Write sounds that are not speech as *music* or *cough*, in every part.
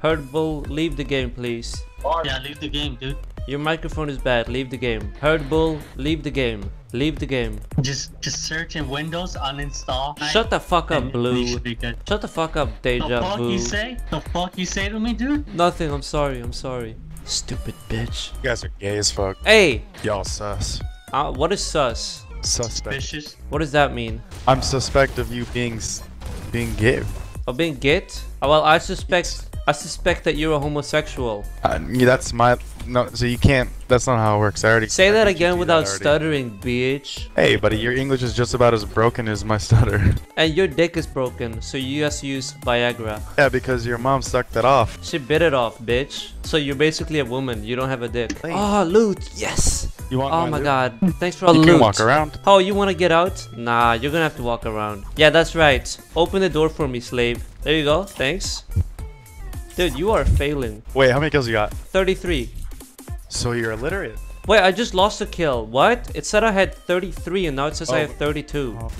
Herd Bull, leave the game, please. Yeah, leave the game, dude. Your microphone is bad. Leave the game. Herd Bull, leave the game. Leave the game. Just just search in Windows, uninstall. Shut the fuck up, Blue. should be good. Shut the fuck up, Deja. What The fuck Vu. you say? The fuck you say to me, dude? Nothing. I'm sorry. I'm sorry. Stupid bitch. You guys are gay as fuck. Hey, Y'all sus. uh, what is sus? Suspect. Vicious. What does that mean? I'm suspect of you being s- being gay. Of being git? Uh, well, I suspect. I suspect that you're a homosexual. Uh, that's my no. So you can't. That's not how it works. I already Say that again without that stuttering, bitch. Hey, buddy, your English is just about as broken as my stutter. *laughs* And your dick is broken, so you just use Viagra. yeah, because your mom sucked that off. She bit it off, bitch. So you're basically a woman. You don't have a dick. Hey. Oh, loot. Yes. You want? Oh my my god. Thanks for all the loot. You can walk around. Oh, you want to get out? Nah, you're gonna have to walk around. Yeah, that's right. Open the door for me, slave. There you go. Thanks. Dude, you are failing. Wait, how many kills you got? 33. So you're illiterate. Wait, I just lost a kill. What? It said I had 33 and now it says I Oh. have 32. Oh.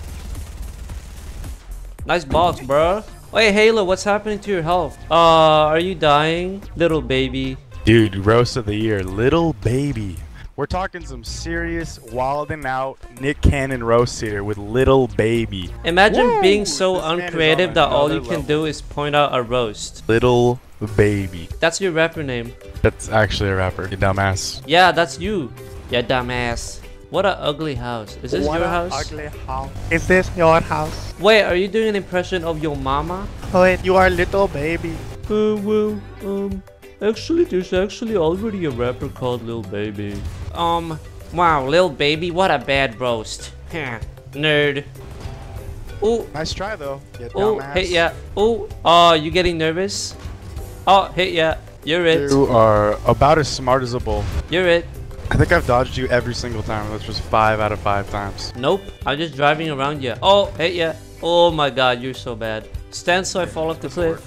Nice box, bro. Wait, Halo, what's happening to your health? Uh, are you dying? Little baby. Dude, roast of the year, little baby. We're talking some serious wilding out Nick Cannon roast here with little baby. Imagine Woo! being so This uncreative that all you can level. do is point out a roast. Little baby. That's your rapper name. That's actually a rapper, you dumbass. Yeah, that's you. Yeah, dumbass. What a ugly house. Is this your house? Ugly house. Is this your house? Wait, are you doing an impression of your mama? Wait, you are little baby. Uh, well, um, actually, there's actually already a rapper called Lil Baby. Um, wow, Lil Baby, what a bad roast. Nerd. Oh, Nice try though. You oh, hit ya. Oh, oh, you getting nervous? Oh, hit ya. You're it. You are about as smart as a bull. You're it. I think I've dodged you every single time. That's just five out of five times. Nope, I'm just driving around ya. Oh, hit ya. Oh my god, you're so bad. Stand so I fall off the cliff.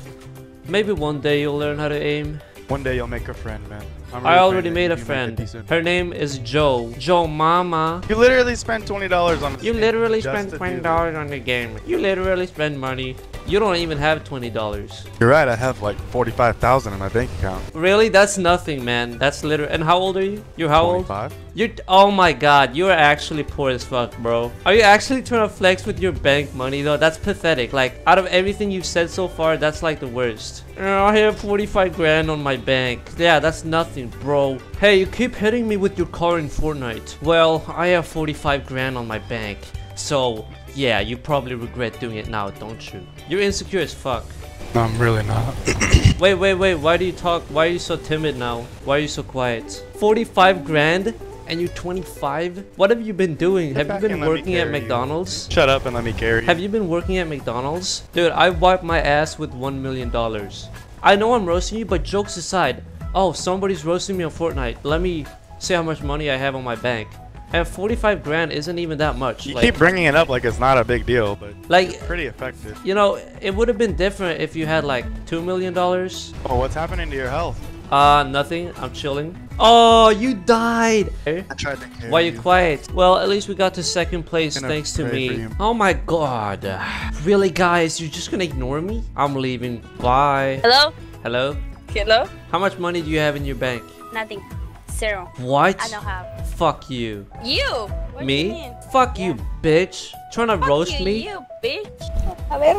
Maybe one day you'll learn how to aim. One day you'll make a friend, man. I'm I already made a friend. Her name is Joe. Joe Mama. You literally spent twenty dollars on. this You literally spent $20 on the game. You literally spend money. You don't even have twenty dollars. You're right. I have like forty-five thousand in my bank account. Really? That's nothing, man. That's literally. And how old are you? You're how old? Twenty-five. You're. Oh my God. You are actually poor as fuck, bro. Are you actually trying to flex with your bank money though? That's pathetic. Like out of everything you've said so far, that's like the worst. Uh, I have 45 grand on my bank. Yeah, that's nothing, bro. Hey, you keep hitting me with your car in Fortnite. Well, I have 45 grand on my bank. So, yeah, you probably regret doing it now, don't you? You're insecure as fuck. No, I'm really not. *coughs* Wait, wait, wait. Why do you talk? Why are you so timid now? Why are you so quiet? 45 grand and you're 25? What have you been doing? Have you been and let me working at carry you. McDonald's? Shut up and let me carry. you. Have you been working at McDonald's? Dude, I wiped my ass with $1 million. I know I'm roasting you, but jokes aside. Oh, somebody's roasting me on Fortnite. Let me see how much money I have on my bank. And 45 grand isn't even that much. You like, keep bringing it up like it's not a big deal, but like, pretty effective. you know, it would have been different if you had like $2 million. Oh, what's happening to your health? Uh, nothing. I'm chilling. Oh, you died. I tried to carry Why you quiet? Well, at least we got to second place thanks to me. Oh my god. Really, guys? You're just gonna ignore me? I'm leaving. Bye. Hello? Hello? Hello? How much money do you have in your bank? Nothing. Zero. What? I don't have. Fuck you. You? What do you Me? mean? Fuck you, bitch. Trying to Fuck roast you, me? You, bitch. A ver.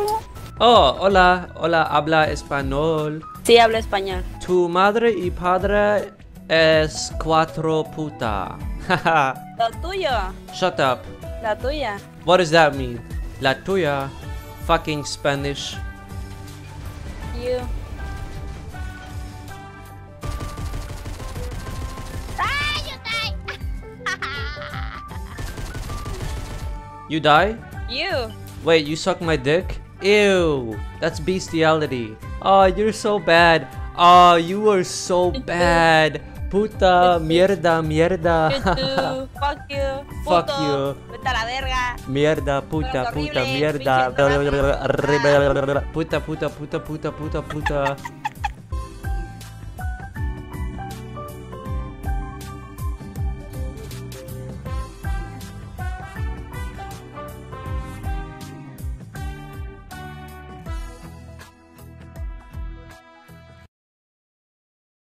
Oh, hola. Hola, habla español. Sí, hablo español. Tu madre y padre es cuatro puta. Haha. Lo tuyo. Shut up. La tuya. What does that mean? La tuya. Fucking Spanish. You. You die? you. Wait, you suck my dick? Ew. That's bestiality. Oh, you're so bad. Oh, you are so *laughs* bad. Puta, mierda, mierda. *laughs* Fuck you. Fuck you. Vete a la verga. Mierda, puta, puta, mierda. *laughs* Puta, puta, puta, puta, puta, puta, puta.